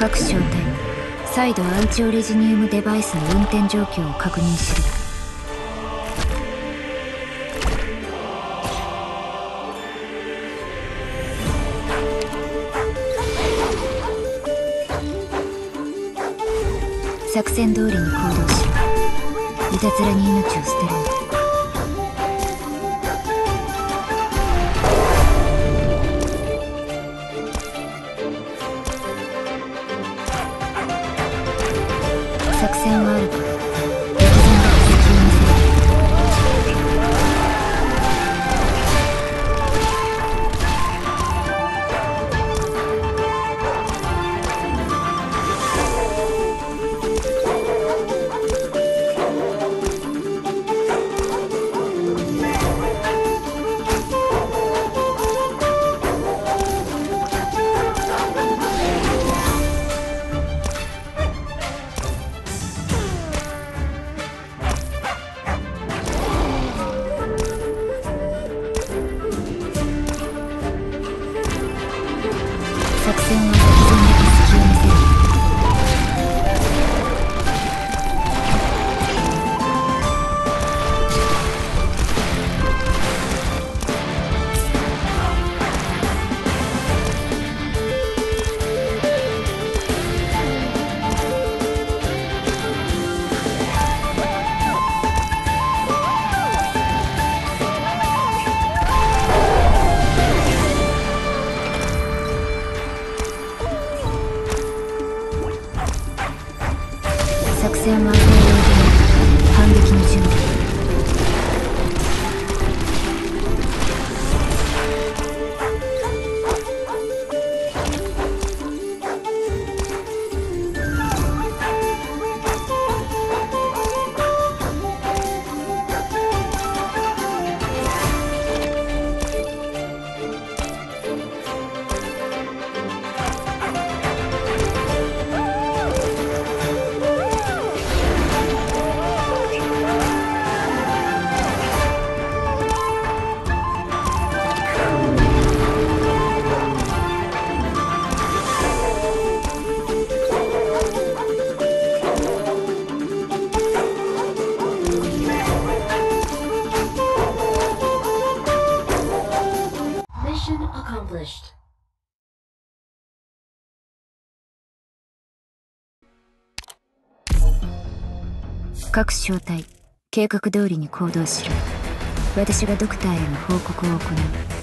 各小隊再度アンチオレジニウムデバイスの運転状況を確認しろ作戦通りに行動しいたずらに命を捨てるな作戦はあるか。作作戦は同様です各小隊計画通りに行動しろ。私がドクターへの報告を行う。